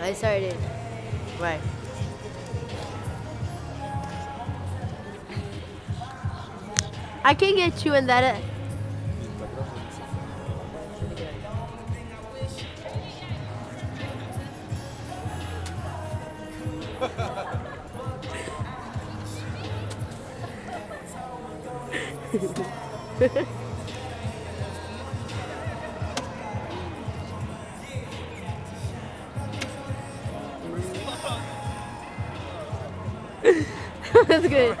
Oh, I started. Right. I can get you in that. Uh, That's good.